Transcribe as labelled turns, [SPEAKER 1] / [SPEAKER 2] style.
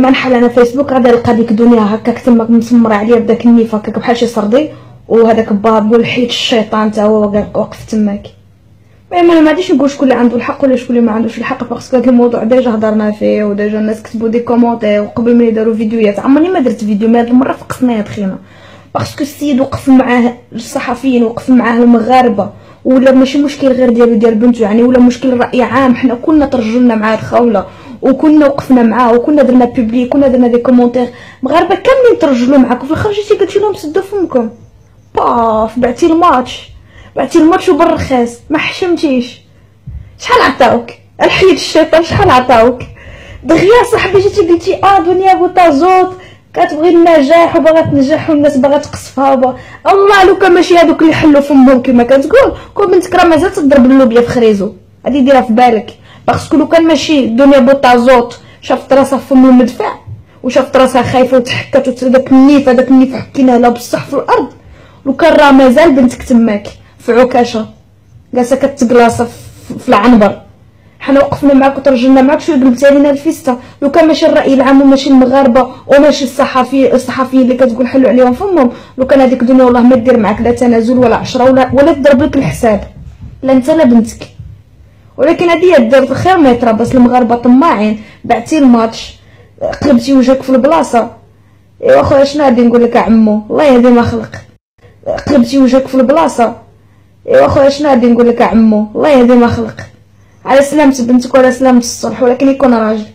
[SPEAKER 1] ما نحل أنا فيسبوك غادي نلقى ديك دنيا هكاك تما مسمره عليا بداك النيف هكاك بحال شي سردي وهذاك بابو الحيت الشيطان تا هو واقف تماك. أنا ما غاديش نقول شكون اللي عنده الحق ولا شكون اللي ما عندوش الحق باسكو هذا الموضوع ديجا هضرنا فيه وديجا الناس كتبوا دي كومونتير وقبل ما يداروا فيديوهات. عمرني ما درت فيديو ما هاد المرة فقسنا يا دخينا باسكو السيد وقف معاه الصحفيين وقف معاه المغاربة ولا ماشي مشكل غير ديالو ديال بنته يعني ولا مشكل رأي عام. حنا كلنا ترجلنا معاه الخولة. وكنا وقفنا معاه وكنا درنا publier كنا درنا des commentaires مغاربة كاملين ترجلوا معاك. وفي الآخر جيتي قلتي لهم سدوا فمكم. paf بعتي الماتش. بعتي الماتش وبالرخاص ما حشمتيش. شحال عطاوك؟ الحيد الشيطان شحال عطاوك؟ دغيا صاحبي جيتي قلتي آه دنيا بوطازوط كتبغي النجاح وباغا تنجح والناس باغا تقصفها وبا... الله لو كان ماشي هادوك اللي حلوا فمهم كما كتقول. كون بنتك راه مازال تضرب اللوبيا في خريزو. هادي ديرها في بالك. parce que لو كان ماشي دنيا بوطازوط شافت راسها في فم المدفع وشافت راسها خايفة وتحكات وداك النيف هذاك النيف حكينا لها بصح في الأرض. لو كان راه مازال بنتك تماك في عكاشة. جالسة كتقلاصه في العنبر. حنا وقفنا معاك وترجلنا معاك شو قلبتي علينا الفيستا. لو كان ماشي الرأي العام وماشي المغاربة وماشي الصحفي الصحفيين اللي كتقول حلوا عليهم فمهم لو كان هذيك الدنيا والله ما دير معاك لا تنازل ولا عشرة ولا ولا تضرب لك الحساب. لا انت لا بنتك. ولكن هذه دارت الخير ما يطرى بس المغاربة طماعين. بعتي الماتش. قلبتي وجهك في البلاصة. ايوا خويا شنو غادي نقول لك عمو؟ الله يهدي ما خلق. قلبتي وجهك في البلاصة. ايوا خويا شنو غادي نقول لك عمو؟ الله يهدي ما خلق. على سلامة بنتك وعلى سلامة الصلح ولكن يكون راجل.